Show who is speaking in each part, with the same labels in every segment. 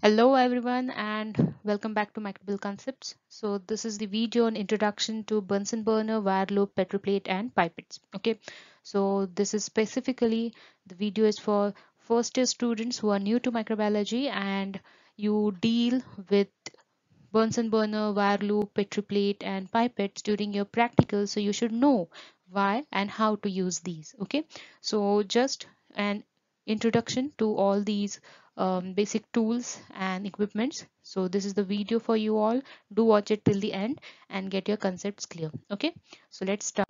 Speaker 1: Hello everyone and welcome back to Microbial Concepts. So this is the video on introduction to Bunsen burner, wire loop, petri plate and pipettes. Okay, so this is specifically the video is for first year students who are new to microbiology and you deal with Bunsen burner, wire loop, petri plate and pipettes during your practical so you should know why and how to use these. Okay, so just an introduction to all these um, basic tools and equipments. So this is the video for you all. Do watch it till the end and get your concepts clear. Okay? So let's start.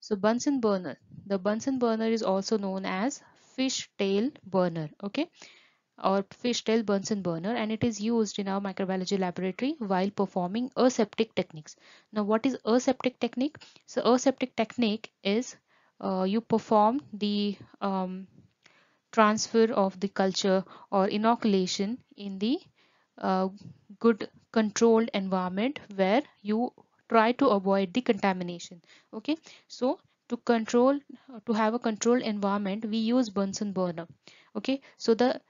Speaker 1: So bunsen burner. The bunsen burner is also known as fish tail burner. Okay? Or fish tail bunsen burner. And it is used in our microbiology laboratory while performing aseptic techniques. Now what is aseptic technique? So aseptic technique is uh, you perform the um, transfer of the culture or inoculation in the uh, good controlled environment where you try to avoid the contamination. Okay? So to control to have a controlled environment we use bunsen burner. Okay? So the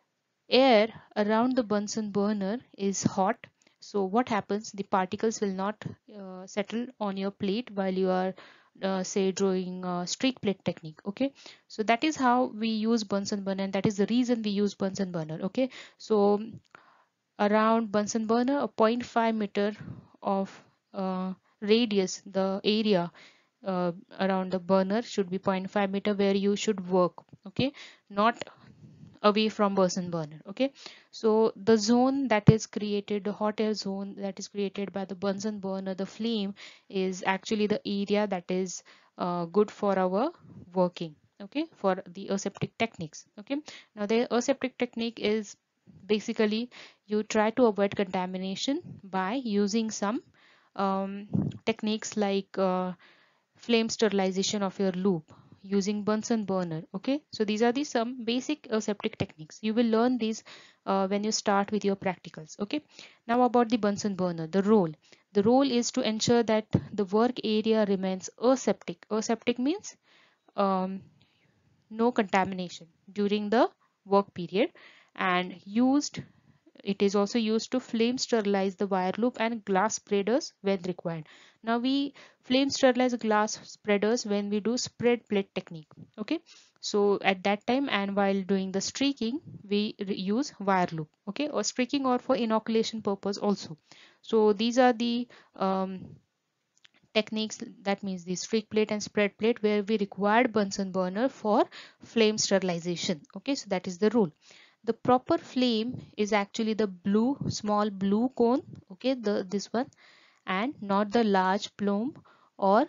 Speaker 1: air around the bunsen burner is hot. So what happens? The particles will not uh, settle on your plate while you are uh, say drawing uh, streak plate technique okay? So that is how we use bunsen burner and that is the reason we use bunsen burner okay? So around bunsen burner a 0.5 meter of uh, radius the area uh, around the burner should be 0.5 meter where you should work okay? Not away from Bunsen burner okay? So the zone that is created the hot air zone that is created by the Bunsen burner the flame is actually the area that is uh, good for our working okay? For the aseptic techniques okay? Now the aseptic technique is basically you try to avoid contamination by using some um, techniques like uh, flame sterilization of your loop using Bunsen burner okay? So these are the some basic aseptic techniques. You will learn these uh, when you start with your practicals okay? Now about the Bunsen burner the role. The role is to ensure that the work area remains aseptic. Aseptic means um, no contamination during the work period and used it is also used to flame sterilize the wire loop and glass spreaders when required. Now we flame sterilize glass spreaders when we do spread plate technique. Okay. So at that time and while doing the streaking, we use wire loop. Okay. Or streaking or for inoculation purpose also. So these are the um, techniques that means the streak plate and spread plate where we required Bunsen burner for flame sterilization. Okay. So that is the rule the proper flame is actually the blue small blue cone okay the this one and not the large plume or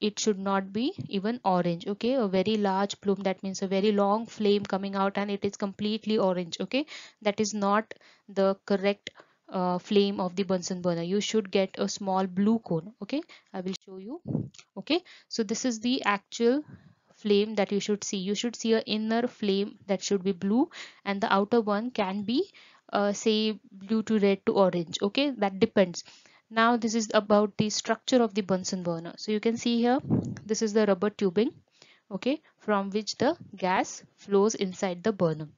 Speaker 1: it should not be even orange okay? A very large plume that means a very long flame coming out and it is completely orange okay? That is not the correct uh, flame of the Bunsen burner. You should get a small blue cone okay? I will show you okay? So this is the actual flame that you should see. You should see a inner flame that should be blue and the outer one can be uh, say blue to red to orange okay? That depends now this is about the structure of the Bunsen burner. So you can see here this is the rubber tubing okay from which the gas flows inside the burner.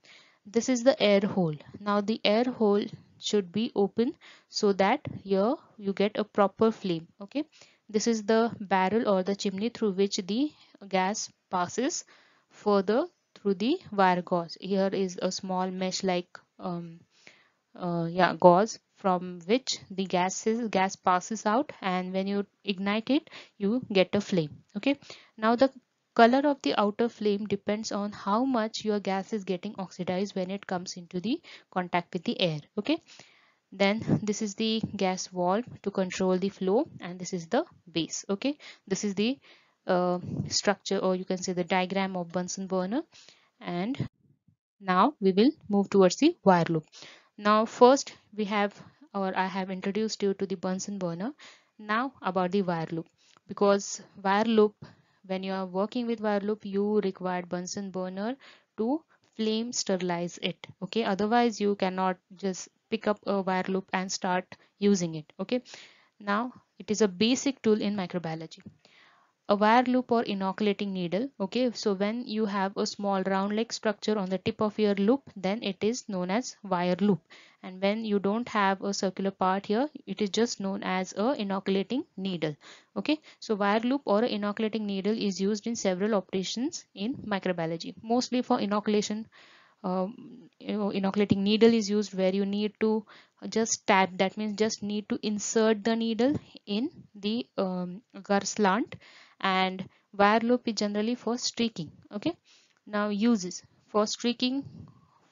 Speaker 1: This is the air hole. Now the air hole should be open so that here you get a proper flame okay. This is the barrel or the chimney through which the gas passes further through the wire gauze. Here is a small mesh like um, uh, yeah gauze from which the gas is gas passes out and when you ignite it you get a flame okay? Now the color of the outer flame depends on how much your gas is getting oxidized when it comes into the contact with the air okay? Then this is the gas valve to control the flow and this is the base okay? This is the uh, structure or you can say the diagram of Bunsen burner and now we will move towards the wire loop. Now first we have or I have introduced you to the Bunsen burner. Now about the wire loop. Because wire loop when you are working with wire loop you require Bunsen burner to flame sterilize it. Okay? Otherwise you cannot just pick up a wire loop and start using it. Okay? Now it is a basic tool in microbiology a wire loop or inoculating needle okay? So when you have a small round like structure on the tip of your loop then it is known as wire loop. And when you don't have a circular part here it is just known as a inoculating needle okay? So wire loop or inoculating needle is used in several operations in microbiology. Mostly for inoculation um, you know, inoculating needle is used where you need to just tap that means just need to insert the needle in the um, agar slant and wire loop is generally for streaking okay? Now uses. For streaking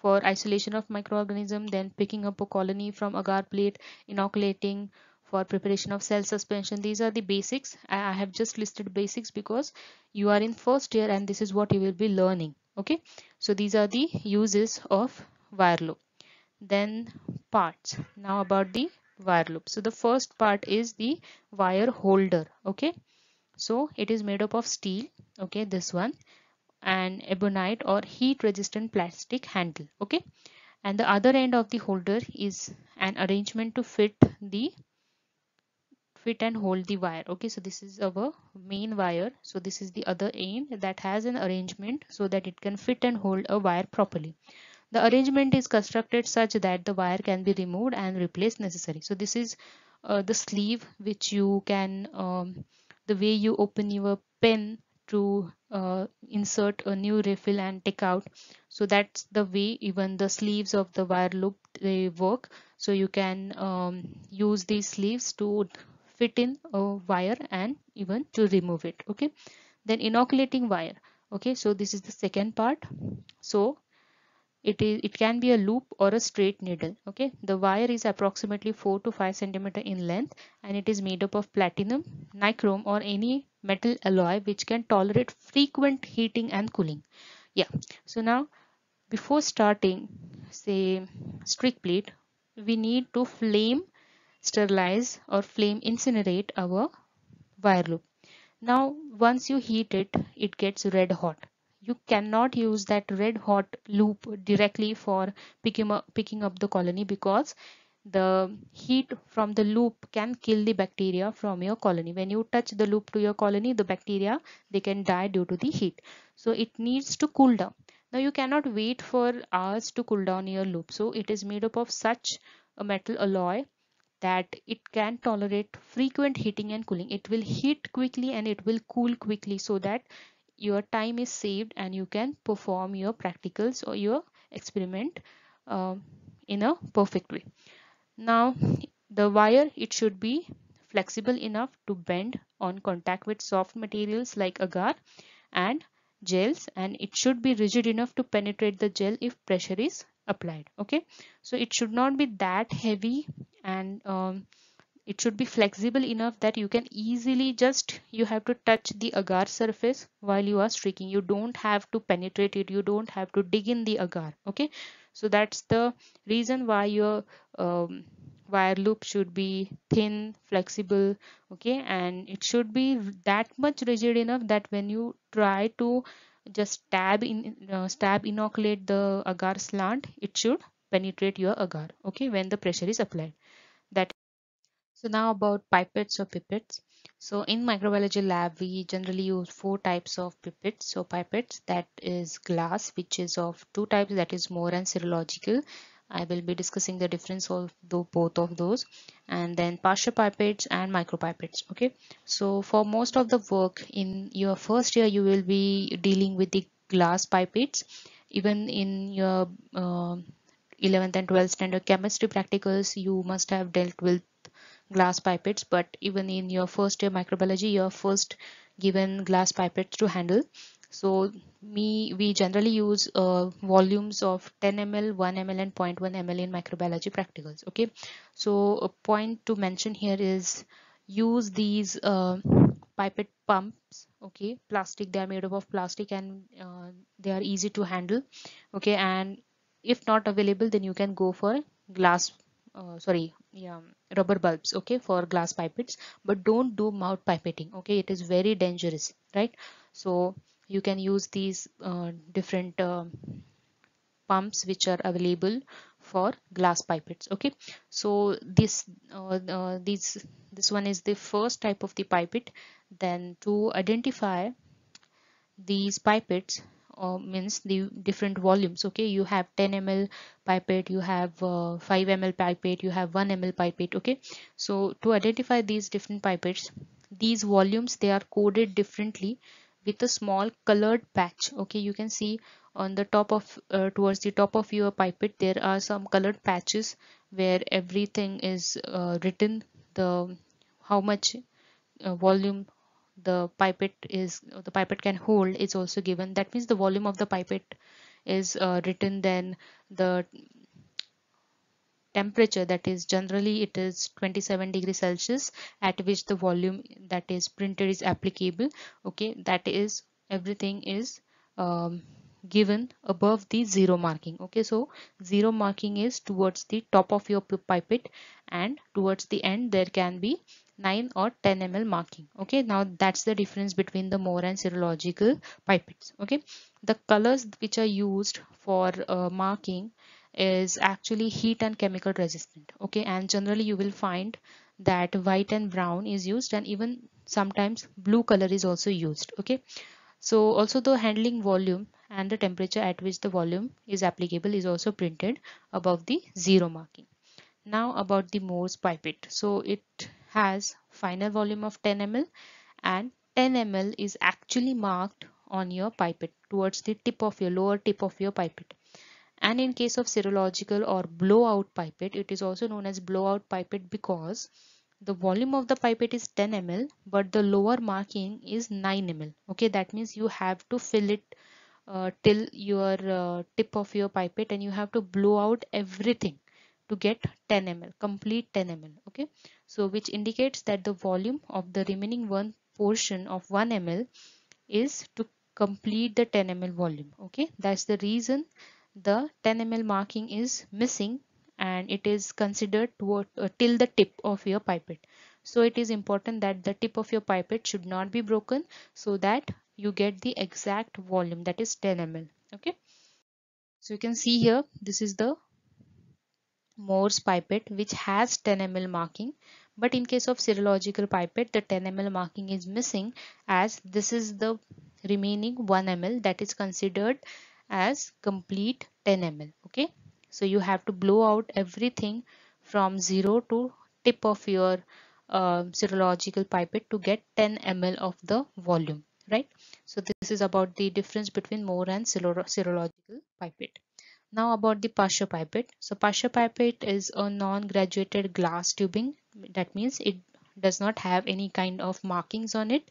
Speaker 1: for isolation of microorganism then picking up a colony from agar plate inoculating for preparation of cell suspension. These are the basics. I have just listed basics because you are in first year and this is what you will be learning okay? So these are the uses of wire loop. Then parts. Now about the wire loop. So the first part is the wire holder okay so it is made up of steel okay this one and ebonite or heat resistant plastic handle okay. And the other end of the holder is an arrangement to fit the fit and hold the wire okay. So this is our main wire. So this is the other end that has an arrangement so that it can fit and hold a wire properly. The arrangement is constructed such that the wire can be removed and replaced necessary. So this is uh, the sleeve which you can um, the way you open your pen to uh, insert a new refill and take out. So that's the way even the sleeves of the wire loop they work. So you can um, use these sleeves to fit in a wire and even to remove it okay? Then inoculating wire okay? So this is the second part. So it is it can be a loop or a straight needle okay the wire is approximately 4 to 5 centimeter in length and it is made up of platinum nichrome or any metal alloy which can tolerate frequent heating and cooling yeah so now before starting say streak plate we need to flame sterilize or flame incinerate our wire loop. Now once you heat it, it gets red hot. You cannot use that red hot loop directly for picking up, picking up the colony because the heat from the loop can kill the bacteria from your colony. When you touch the loop to your colony the bacteria they can die due to the heat. So it needs to cool down. Now you cannot wait for hours to cool down your loop. So it is made up of such a metal alloy that it can tolerate frequent heating and cooling. It will heat quickly and it will cool quickly so that your time is saved and you can perform your practicals or your experiment uh, in a perfect way. Now the wire it should be flexible enough to bend on contact with soft materials like agar and gels and it should be rigid enough to penetrate the gel if pressure is applied okay? So it should not be that heavy and um, it should be flexible enough that you can easily just you have to touch the agar surface while you are streaking. You don't have to penetrate it. You don't have to dig in the agar okay? So that's the reason why your um, wire loop should be thin flexible okay? And it should be that much rigid enough that when you try to just stab in uh, stab inoculate the agar slant it should penetrate your agar okay when the pressure is applied. That so now about pipettes or pipettes. So in microbiology lab we generally use four types of pipettes. So pipettes that is glass which is of two types that is Mohr and serological. I will be discussing the difference of the, both of those. And then Pasteur pipettes and micropipettes okay? So for most of the work in your first year you will be dealing with the glass pipettes. Even in your uh, 11th and 12th standard chemistry practicals you must have dealt with glass pipettes but even in your first year microbiology you're first given glass pipettes to handle. So me we generally use uh, volumes of 10 ml 1 ml and 0.1 ml in microbiology practicals okay? So a point to mention here is use these uh, pipette pumps okay? Plastic they are made up of plastic and uh, they are easy to handle okay? And if not available then you can go for glass uh, sorry yeah rubber bulbs okay for glass pipettes but don't do mouth pipetting okay it is very dangerous right? So you can use these uh, different uh, pumps which are available for glass pipettes okay? So this uh, uh, this this one is the first type of the pipette then to identify these pipettes uh, means the different volumes okay? You have 10 ml pipette you have uh, 5 ml pipette you have 1 ml pipette okay? So to identify these different pipettes these volumes they are coded differently with a small colored patch okay? You can see on the top of uh, towards the top of your pipette there are some colored patches where everything is uh, written the how much uh, volume the pipette is the pipette can hold is also given. That means the volume of the pipette is uh, written then the temperature that is generally it is 27 degrees celsius at which the volume that is printed is applicable. Okay that is everything is um, given above the zero marking. Okay so zero marking is towards the top of your pipette and towards the end there can be 9 or 10 ml marking. Okay now that's the difference between the Mohr and serological pipettes okay the colors which are used for uh, marking is actually heat and chemical resistant. Okay and generally you will find that white and brown is used and even sometimes blue color is also used. Okay so also the handling volume and the temperature at which the volume is applicable is also printed above the zero marking. Now about the Mohr's pipette. So it has final volume of 10 ml and 10 ml is actually marked on your pipette towards the tip of your lower tip of your pipette. And in case of serological or blowout pipette it is also known as blowout pipette because the volume of the pipette is 10 ml but the lower marking is 9 ml okay that means you have to fill it uh, till your uh, tip of your pipette and you have to blow out everything to get 10 ml complete 10 ml okay so which indicates that the volume of the remaining one portion of 1 ml is to complete the 10 ml volume. Okay? That's the reason the 10 ml marking is missing and it is considered toward, uh, till the tip of your pipette. So it is important that the tip of your pipette should not be broken so that you get the exact volume that is 10 ml. Okay? So you can see here this is the Mohr's pipette which has 10 ml marking but in case of serological pipette the 10 ml marking is missing as this is the remaining 1 ml that is considered as complete 10 ml okay? So you have to blow out everything from 0 to tip of your uh, serological pipette to get 10 ml of the volume right? So this is about the difference between Mohr and serological pipette now about the Pasteur pipette. So Pasteur pipette is a non-graduated glass tubing. That means it does not have any kind of markings on it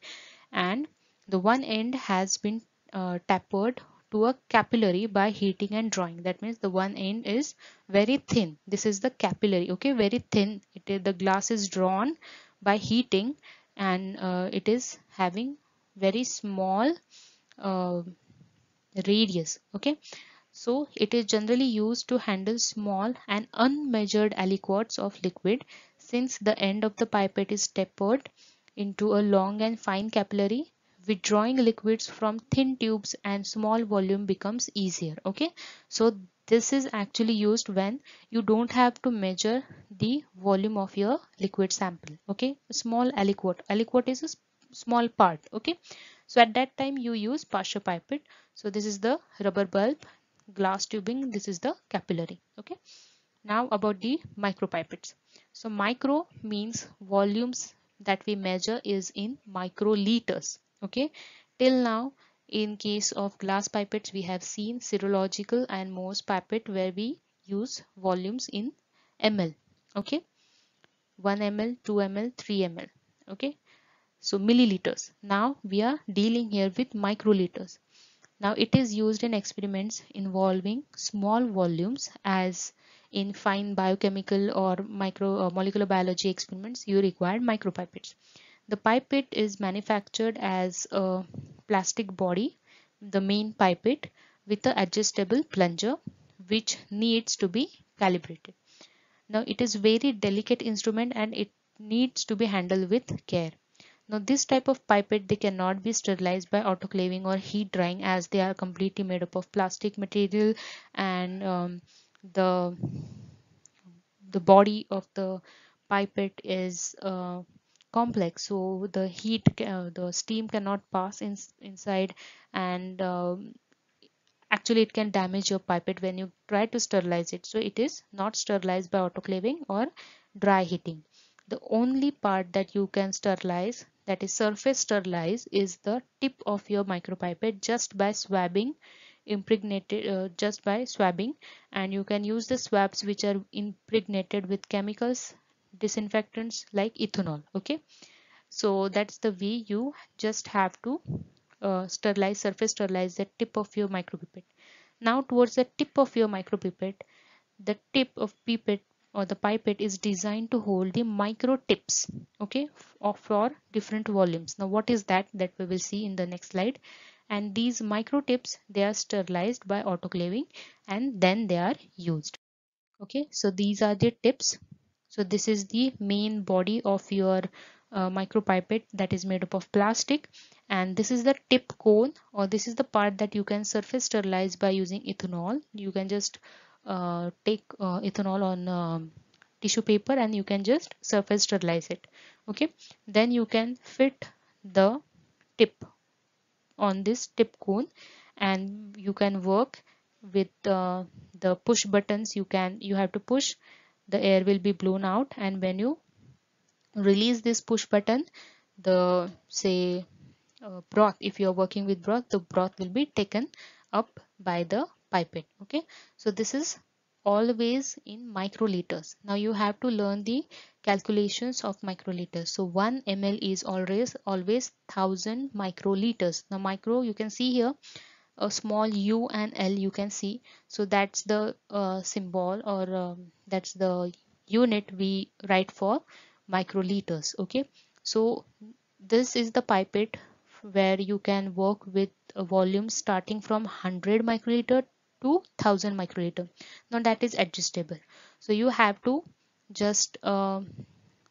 Speaker 1: and the one end has been uh, tapered to a capillary by heating and drawing. That means the one end is very thin. This is the capillary. Okay, very thin. It is, the glass is drawn by heating and uh, it is having very small uh, radius. Okay, so it is generally used to handle small and unmeasured aliquots of liquid. Since the end of the pipette is tapered into a long and fine capillary withdrawing liquids from thin tubes and small volume becomes easier okay? So this is actually used when you don't have to measure the volume of your liquid sample okay? A small aliquot. Aliquot is a small part okay? So at that time you use Pasteur pipette. So this is the rubber bulb glass tubing this is the capillary okay? Now about the micropipettes. So micro means volumes that we measure is in microliters okay? Till now in case of glass pipettes we have seen serological and Mohr's pipette where we use volumes in ml okay? 1 ml 2 ml 3 ml okay? So milliliters. Now we are dealing here with microliters now it is used in experiments involving small volumes as in fine biochemical or micro uh, molecular biology experiments you require micropipettes. The pipette is manufactured as a plastic body, the main pipette with an adjustable plunger which needs to be calibrated. Now it is very delicate instrument and it needs to be handled with care. Now this type of pipette they cannot be sterilized by autoclaving or heat drying as they are completely made up of plastic material and um, the the body of the pipette is uh, complex. So the heat uh, the steam cannot pass in, inside and um, actually it can damage your pipette when you try to sterilize it. So it is not sterilized by autoclaving or dry heating. The only part that you can sterilize that is surface sterilize is the tip of your micropipette just by swabbing impregnated uh, just by swabbing. And you can use the swabs which are impregnated with chemicals disinfectants like ethanol okay? So that's the way you just have to uh, sterilize surface sterilize the tip of your micropipette. Now towards the tip of your micropipette the tip of pipette or the pipette is designed to hold the micro tips okay of for different volumes. Now what is that that we will see in the next slide? And these micro tips they are sterilized by autoclaving and then they are used okay? So these are the tips. So this is the main body of your uh, micropipette that is made up of plastic. And this is the tip cone or this is the part that you can surface sterilize by using ethanol. You can just take uh, ethanol on um, tissue paper and you can just surface sterilize it. Okay? Then you can fit the tip on this tip cone and you can work with uh, the push buttons. You can you have to push the air will be blown out and when you release this push button the say uh, broth if you are working with broth the broth will be taken up by the pipette okay? So this is always in microliters. Now you have to learn the calculations of microliters. So 1 ml is always always 1000 microliters. Now micro you can see here a small u and l you can see. So that's the uh, symbol or um, that's the unit we write for microliters okay? So this is the pipette where you can work with a volume starting from 100 microliter to 1000 microliter. Now that is adjustable. So you have to just uh,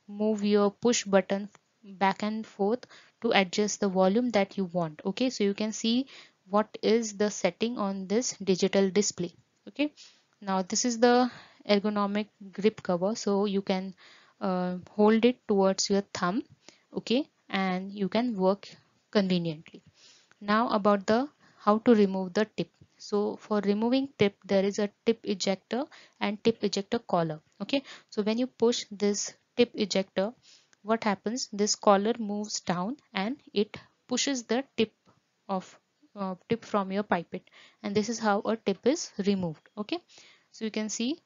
Speaker 1: move your push button back and forth to adjust the volume that you want. Okay so you can see what is the setting on this digital display. Okay now this is the ergonomic grip cover. So you can uh, hold it towards your thumb. Okay and you can work conveniently. Now about the how to remove the tip so for removing tip there is a tip ejector and tip ejector collar okay? So when you push this tip ejector what happens? This collar moves down and it pushes the tip of uh, tip from your pipette. And this is how a tip is removed okay? So you can see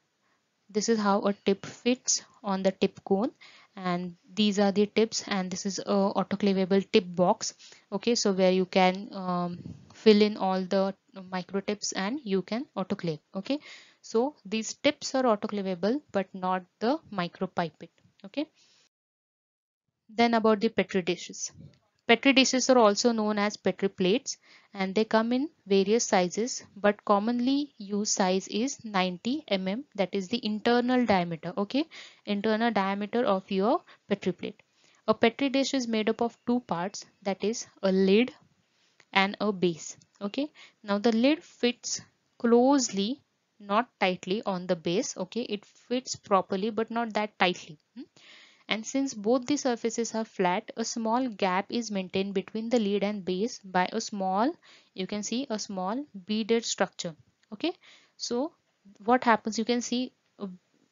Speaker 1: this is how a tip fits on the tip cone. And these are the tips and this is a autoclavable tip box okay? So where you can um, fill in all the micro tips and you can autoclave okay? So these tips are autoclavable but not the micro pipette okay? Then about the petri dishes. Petri dishes are also known as petri plates and they come in various sizes but commonly used size is 90 mm that is the internal diameter okay? Internal diameter of your petri plate. A petri dish is made up of two parts that is a lid and a base okay? Now the lid fits closely not tightly on the base okay? It fits properly but not that tightly hmm? and since both the surfaces are flat a small gap is maintained between the lid and base by a small you can see a small beaded structure okay? So what happens? You can see uh,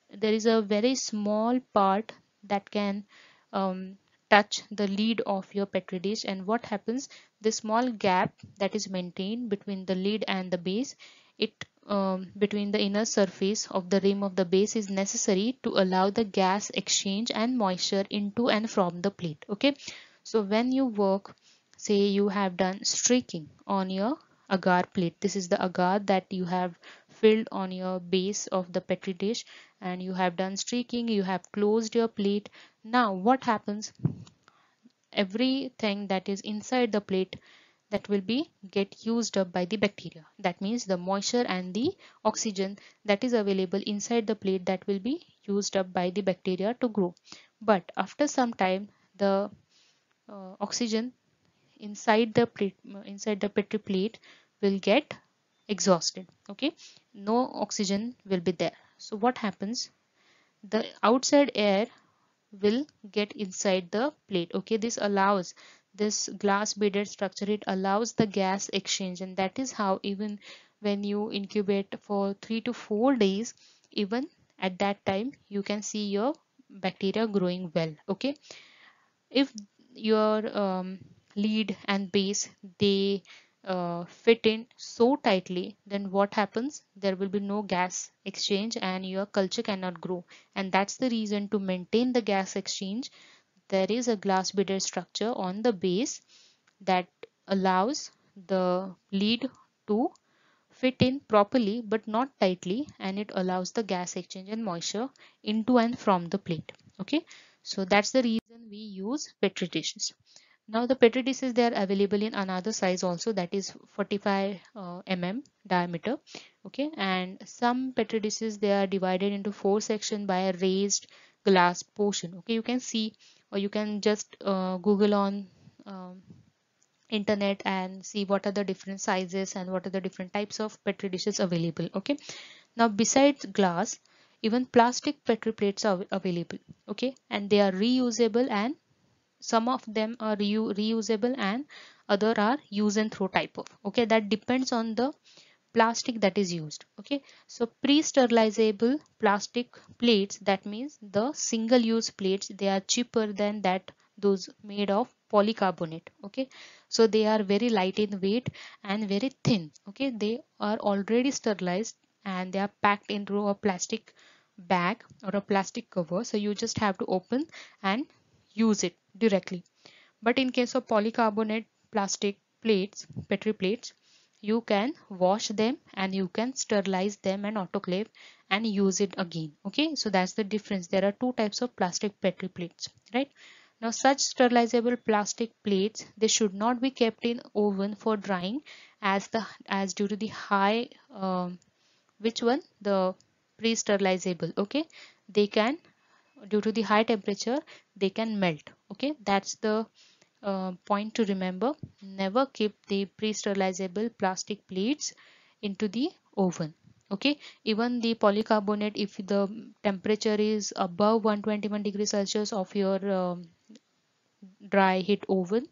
Speaker 1: there is a very small part that can um, touch the lid of your petri dish and what happens the small gap that is maintained between the lid and the base it um, between the inner surface of the rim of the base is necessary to allow the gas exchange and moisture into and from the plate okay? So when you work say you have done streaking on your agar plate this is the agar that you have filled on your base of the petri dish and you have done streaking you have closed your plate. Now what happens? Everything that is inside the plate that will be get used up by the bacteria. That means the moisture and the oxygen that is available inside the plate that will be used up by the bacteria to grow. But after some time the uh, oxygen inside the plate inside the petri plate will get exhausted okay? No oxygen will be there. So what happens? The outside air will get inside the plate okay? This allows this glass beaded structure it allows the gas exchange and that is how even when you incubate for three to four days even at that time you can see your bacteria growing well okay? If your um, lead and base they uh, fit in so tightly then what happens? There will be no gas exchange and your culture cannot grow. And that's the reason to maintain the gas exchange there is a glass beaded structure on the base that allows the lead to fit in properly but not tightly and it allows the gas exchange and moisture into and from the plate. Okay? So that's the reason we use petri dishes now the petri dishes they are available in another size also that is 45 uh, mm diameter okay? And some petri dishes they are divided into four section by a raised glass portion okay? You can see or you can just uh, google on um, internet and see what are the different sizes and what are the different types of petri dishes available okay? Now besides glass even plastic petri plates are available okay? And they are reusable and some of them are reu reusable and other are use and throw type of okay? That depends on the plastic that is used okay? So pre-sterilizable plastic plates that means the single use plates they are cheaper than that those made of polycarbonate okay? So they are very light in weight and very thin okay? They are already sterilized and they are packed into a plastic bag or a plastic cover. So you just have to open and use it directly. But in case of polycarbonate plastic plates petri plates you can wash them and you can sterilize them and autoclave and use it again. Okay? So that's the difference. There are two types of plastic petri plates right? Now such sterilizable plastic plates they should not be kept in oven for drying as the as due to the high um, which one? The pre-sterilizable okay? They can due to the high temperature they can melt okay? That's the uh, point to remember. Never keep the pre-sterilizable plastic plates into the oven okay? Even the polycarbonate if the temperature is above 121 degrees celsius of your um, dry heat oven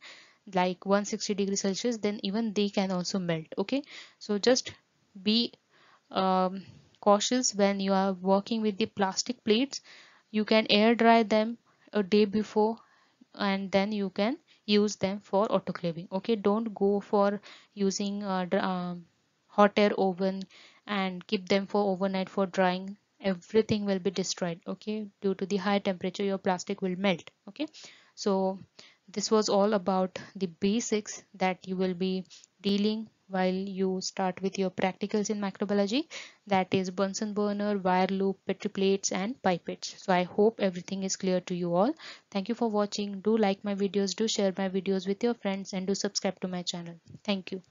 Speaker 1: like 160 degrees celsius then even they can also melt okay? So just be um, cautious when you are working with the plastic plates you can air dry them a day before and then you can use them for autoclaving. Okay don't go for using uh, um, hot air oven and keep them for overnight for drying. Everything will be destroyed okay? Due to the high temperature your plastic will melt okay? So this was all about the basics that you will be dealing while you start with your practicals in microbiology that is Bunsen burner, wire loop, petri plates and pipettes. So I hope everything is clear to you all. Thank you for watching. Do like my videos, do share my videos with your friends and do subscribe to my channel. Thank you.